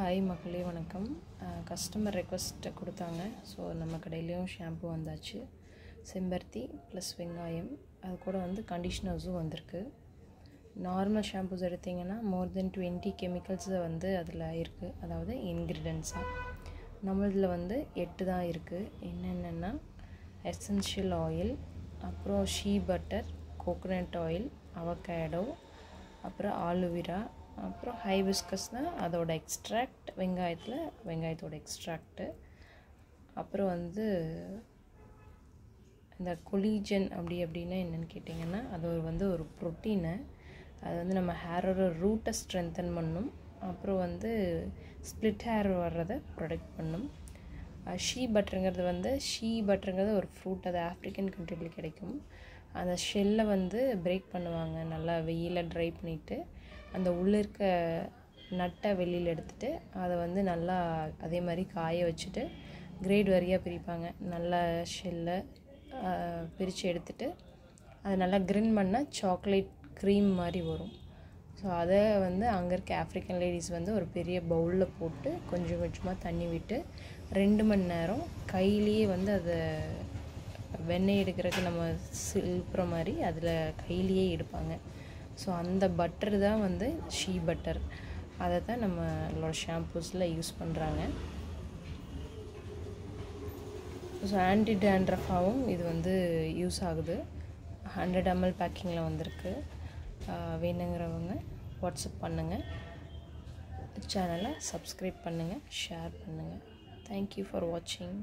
Hi மக்களே வணக்கம். Customer ரெக்வஸ்ட்டை கொடுத்தாங்க. ஸோ நம்ம கடையிலையும் ஷாம்பு வந்தாச்சு. செம்பருத்தி ப்ளஸ் வெங்காயம். அது கூட வந்து கண்டிஷ்னர்ஸும் வந்திருக்கு. நார்மல் ஷாம்பூஸ் எடுத்திங்கன்னா மோர் தென் டுவெண்ட்டி கெமிக்கல்ஸை வந்து அதில் இருக்குது அதாவது இன்க்ரீடியன்ஸாக நம்மளதில் வந்து எட்டு தான் இருக்குது என்னென்னா எசென்ஷியல் ஆயில் அப்புறம் shea butter coconut oil avocado அப்புறம் ஆலுவிரா அப்புறம் ஹைபிஸ்கஸ்னால் அதோட எக்ஸ்ட்ராக்ட் வெங்காயத்தில் வெங்காயத்தோட எக்ஸ்ட்ராக்ட்டு அப்புறம் வந்து இந்த கொலீஜன் அப்படி அப்படின்னா என்னென்னு கேட்டிங்கன்னா அது ஒரு வந்து ஒரு ப்ரோட்டீனு அது வந்து நம்ம ஹேரோட ரூட்டை ஸ்ட்ரென்தன் பண்ணும். அப்புறம் வந்து ஸ்ப்ளிட் ஹேர் வர்றதை ப்ரொடெக்ட் பண்ணும். ஷீ பட்டருங்கிறது வந்து ஷீ பட்டருங்கிறது ஒரு ஃப்ரூட் அது ஆஃப்ரிக்கன் கண்ட்ரியில் கிடைக்கும். அந்த ஷெல்லை வந்து பிரேக் பண்ணுவாங்க. நல்லா வெயிலில் ட்ரை பண்ணிவிட்டு அந்த உள்ளே இருக்க நட்டை வெளியில் எடுத்துகிட்டு அதை வந்து நல்லா அதே மாதிரி காய வச்சுட்டு கிரேட் வரியாக பிரிப்பாங்க. நல்லா ஷெல்லை பிரித்து எடுத்துகிட்டு அதை நல்லா கிரின் பண்ணால் சாக்லேட் க்ரீம் மாதிரி வரும். ஸோ அதை வந்து அங்கே இருக்க ஆஃப்ரிக்கன் லேடிஸ் வந்து ஒரு பெரிய பவுலில் போட்டு கொஞ்சம் கொஞ்சமாக தண்ணி விட்டு ரெண்டு மணி நேரம் கையிலேயே வந்து அதை வெண்ணெய் எடுக்கிறதுக்கு நம்ம சில்ப்புற மாதிரி அதில் கையிலேயே எடுப்பாங்க. ஸோ அந்த பட்டர் தான் வந்து ஷீ பட்டர் அதை தான் நம்மளோட ஷாம்பூஸில் யூஸ் பண்ணுறாங்க ஸோ ஆன்டி டேண்ட்ரஃபாகவும் இது வந்து யூஸ் ஆகுது. ஹண்ட்ரட் எம்எல் பேக்கிங்கில் வந்திருக்கு. வேணுங்கிறவங்க வாட்ஸ்அப் பண்ணுங்கள் சேனலை சப்ஸ்கிரைப் பண்ணுங்கள் ஷேர் பண்ணுங்கள் தேங்க்யூ ஃபார் வாட்சிங்